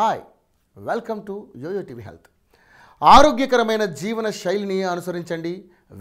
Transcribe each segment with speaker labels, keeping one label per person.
Speaker 1: Hi welcome to YoYo TV health ఆరోగ్యకరమైన జీవన శైలిని అనుసరించండి.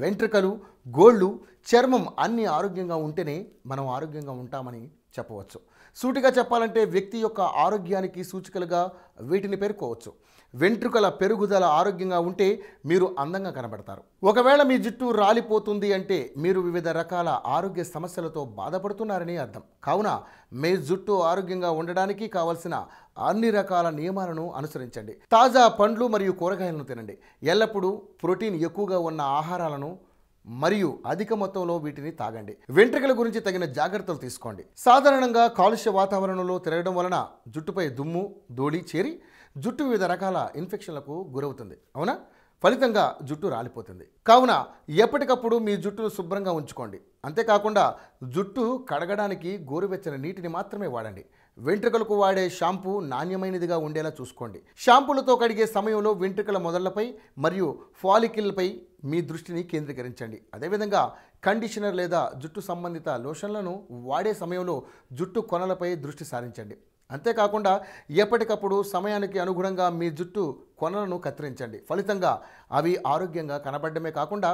Speaker 1: వెంట్రుకలు గోళ్ళు చర్మం అన్నీ ఆరోగ్యంగా ఉంటేనే మనం ఆరోగ్యంగా ఉంటామని చెప్పవచ్చు. సూటిగా చెప్పాలంటే వ్యక్తి యొక్క ఆరోగ్యానికి సూచికలుగా వీటిని పేర్కోవచ్చు. వెంట్రుకల పెరుగుదల ఆరోగ్యంగా ఉంటే మీరు అందంగా కనబడతారు. ఒకవేళ మీ జుట్టు రాలిపోతుంది అంటే మీరు వివిధ రకాల ఆరోగ్య సమస్యలతో బాధపడుతున్నారని అర్థం. కావున మీ జుట్టు ఆరోగ్యంగా ఉండడానికి కావలసిన అన్ని రకాల నియమాలను అనుసరించండి. తాజా పండ్లు మరియు కూరగాయలను తినండి. ఎల్లప్పుడూ ప్రోటీన్ ఎక్కువగా ఉన్న ఆహారాలను మరియు అధిక మొత్తంలో వీటిని తాగండి. వెంట్రుకల గురించి తగిన జాగ్రత్తలు తీసుకోండి. సాధారణంగా కాలుష్య వాతావరణంలో తిరగడం వలన జుట్టుపై దుమ్ము ధూళి చేరి జుట్టు వివిధ రకాల ఇన్ఫెక్షన్లకు గురవుతుంది. అవునా? ఫలితంగా జుట్టు రాలిపోతుంది. కావున ఎప్పటికప్పుడు మీ జుట్టును శుభ్రంగా ఉంచుకోండి. అంతేకాకుండా జుట్టు కడగడానికి గోరువెచ్చని నీటిని మాత్రమే వాడండి. వెంట్రుకలకు వాడే షాంపూ నాణ్యమైనదిగా ఉండేలా చూసుకోండి. షాంపూలతో కడిగే సమయంలో వెంట్రుకల మొదళ్ళపై మరియు ఫాలికిల్పై మీ దృష్టిని కేంద్రీకరించండి. అదేవిధంగా కండిషనర్ లేదా జుట్టు సంబంధిత లోషన్లను వాడే సమయంలో జుట్టు కొనలపై దృష్టి సారించండి. అంతేకాకుండా ఎప్పటికప్పుడు సమయానికి అనుగుణంగా మీ జుట్టు కొనలను కత్తిరించండి. ఫలితంగా అవి ఆరోగ్యంగా కనబడమే కాకుండా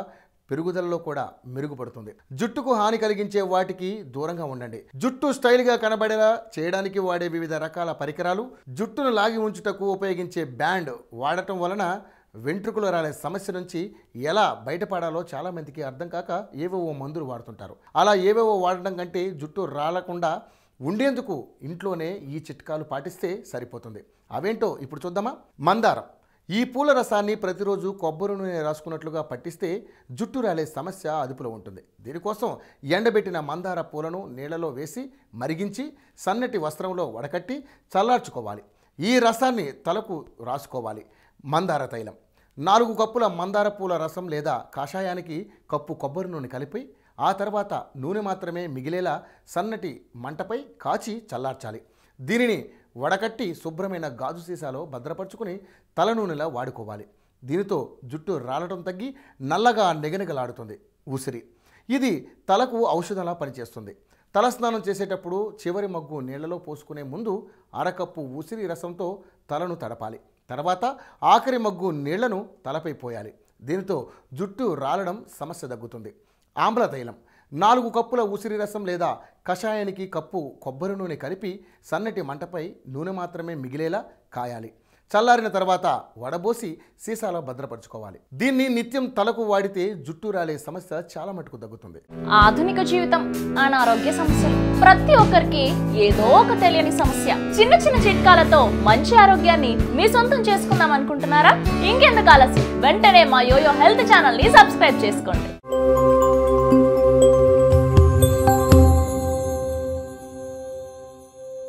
Speaker 1: పెరుగుదలలో కూడా మెరుగుపడుతుంది. జుట్టుకు హాని కలిగించే వాటికి దూరంగా ఉండండి. జుట్టు స్టైల్గా కనబడేలా చేయడానికి వాడే వివిధ రకాల పరికరాలు జుట్టును లాగి ఉంచుటకు ఉపయోగించే బ్యాండ్ వాడటం వలన వెంట్రుకలు రాలే సమస్య నుంచి ఎలా బయటపడాలో చాలామందికి అర్థం కాక ఏవేవో మందులు వాడుతుంటారు. అలా ఏవేవో వాడడం కంటే జుట్టు రాలకుండా ఉండేందుకు ఇంట్లోనే ఈ చిట్కాలు పాటిస్తే సరిపోతుంది. అవేంటో ఇప్పుడు చూద్దామా? మందారం. ఈ పూల రసాన్ని ప్రతిరోజు కొబ్బరి నూనె రాసుకున్నట్లుగా పట్టిస్తే జుట్టు రాలే సమస్య అదుపులో ఉంటుంది. దీనికోసం ఎండబెట్టిన మందార పూలను నీళ్ళలో వేసి మరిగించి సన్నటి వస్త్రంలో వడకట్టి చల్లార్చుకోవాలి. ఈ రసాన్ని తలకు రాసుకోవాలి. మందార తైలం. నాలుగు కప్పుల మందార పూల రసం లేదా కాషాయానికి కప్పు కొబ్బరి నూనె కలిపి ఆ తర్వాత నూనె మాత్రమే మిగిలేలా సన్నటి మంటపై కాచి చల్లార్చాలి. దీనిని వడకట్టి శుభ్రమైన గాజు సీసాలో భద్రపరుచుకుని తల నూనెలా వాడుకోవాలి. దీనితో జుట్టు రాలటం తగ్గి నల్లగా నిగనిగలాడుతుంది. ఉసిరి. ఇది తలకు ఔషధంలా పనిచేస్తుంది. తలస్నానం చేసేటప్పుడు చివరి మగ్గు నీళ్ళలో పోసుకునే ముందు అరకప్పు ఉసిరి రసంతో తలను తడపాలి. తర్వాత ఆఖరి మగ్గు నీళ్ళను తలపై పోయాలి. దీనితో జుట్టు రాలడం సమస్య తగ్గుతుంది. ఆమ్ల తైలం. నాలుగు కప్పుల ఉసిరి రసం లేదా కషాయానికి కప్పు కొబ్బరి నూనె కలిపి సన్నటి మంటపై నూనె మాత్రమే మిగిలేలా కాయాలి. చల్లారిన తర్వాత వడబోసి సీసాలో భద్రపరచుకోవాలి. దీన్ని నిత్యం తలకు వాడితే జుట్టు రాలే సమస్య చాలా మటుకు తగ్గుతుంది.
Speaker 2: ఆధునిక జీవితం అనారోగ్య సమస్యలు. ప్రతి ఒక్కరికి ఏదో ఒక తెలియని సమస్య. చిన్న చిన్న చిట్కాలతో మంచి ఆరోగ్యాన్ని మీ సొంతం చేసుకుందాం అనుకుంటున్నారా? ఇంకెందుకు ఆలస్యం? వెంటనే మా యోయో హెల్త్ ఛానల్ని సబ్స్క్రైబ్ చేసుకోండి.